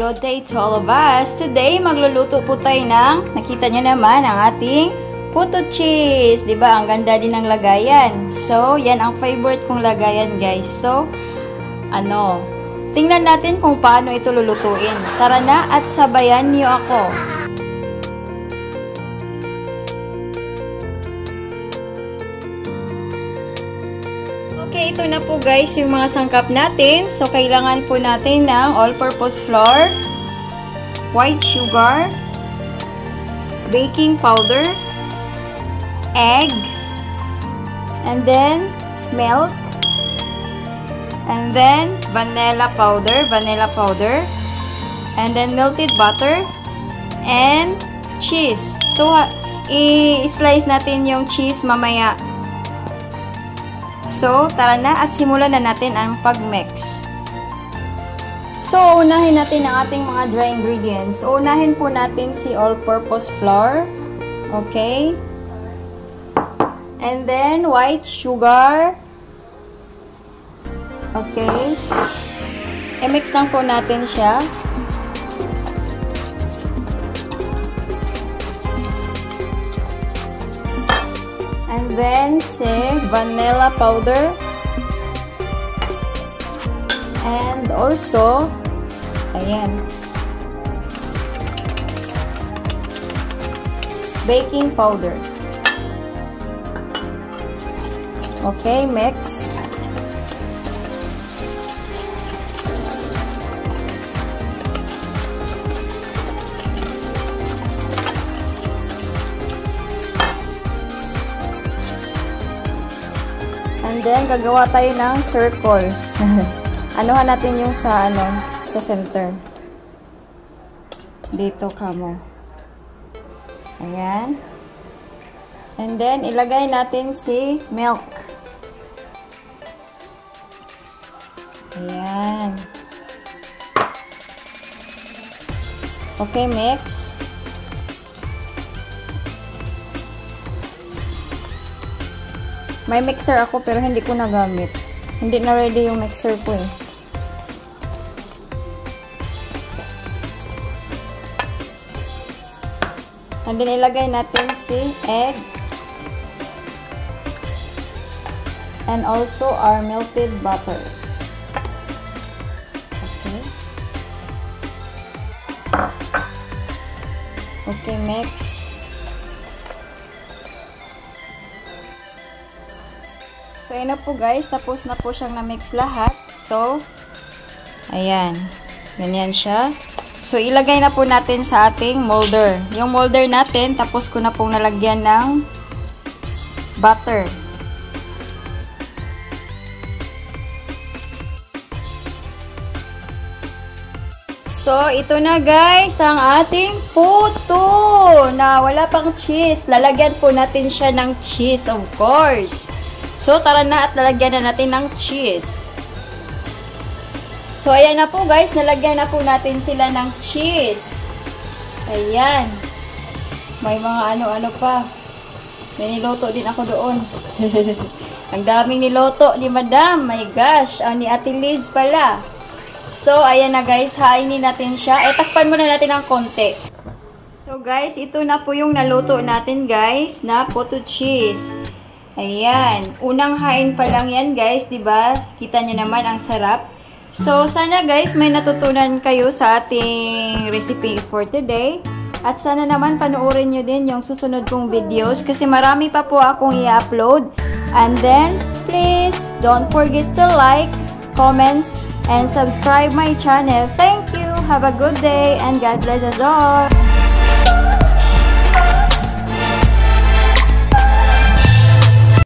good day to all of us. Today, magluluto po tayo ng, nakita nyo naman, ang ating puto cheese. ba diba? Ang ganda din ng lagayan. So, yan ang favorite kong lagayan, guys. So, ano, tingnan natin kung paano ito lulutuin. Tara na at sabayan niyo ako. Okay, ito na po guys yung mga sangkap natin. So, kailangan po natin ng all-purpose flour, white sugar, baking powder, egg, and then milk, and then vanilla powder, vanilla powder, and then melted butter, and cheese. So, i-slice natin yung cheese mamaya So, tara na at simulan na natin ang pag-mix. So, unahin natin ang ating mga dry ingredients. Unahin po natin si all-purpose flour. Okay? And then, white sugar. Okay? I-mix lang po natin siya. Then, say, vanilla powder. And also, ayan, baking powder. Okay, mix. Then, gagawa tayo ng circle. Anuhan natin yung sa, ano, sa center. Dito kamo. Ayan. And then, ilagay natin si milk. Ayan. Okay, mix. May mixer ako pero hindi ko nagamit. Hindi na ready yung mixer ko eh. And then ilagay natin si egg. And also our melted butter. Okay. Okay, mix. So, ayan na po guys. Tapos na po siyang na-mix lahat. So, ayan. Ganyan siya. So, ilagay na po natin sa ating molder. Yung molder natin, tapos ko na pong nalagyan ng butter. So, ito na guys, ang ating puto na wala pang cheese. Lalagyan po natin siya ng cheese, of course. So, tara na at lalagyan na natin ng cheese. So, ayan na po guys. Nalagyan na po natin sila ng cheese. Ayan. May mga ano-ano pa. May niloto din ako doon. Ang daming niloto ni Madam. My gosh. Oh, ni Ate Liz pala. So, ayan na guys. Hainin natin siya. E, takpan muna natin ng konti. So, guys. Ito na po yung naluto natin guys. Na photo cheese. Ayan. Unang hain pa lang yan, guys. ba diba? Kita niyo naman ang sarap. So, sana guys, may natutunan kayo sa ating recipe for today. At sana naman panoorin nyo din yung susunod kong videos kasi marami pa po akong i-upload. And then, please, don't forget to like, comments, and subscribe my channel. Thank you! Have a good day and God bless us all!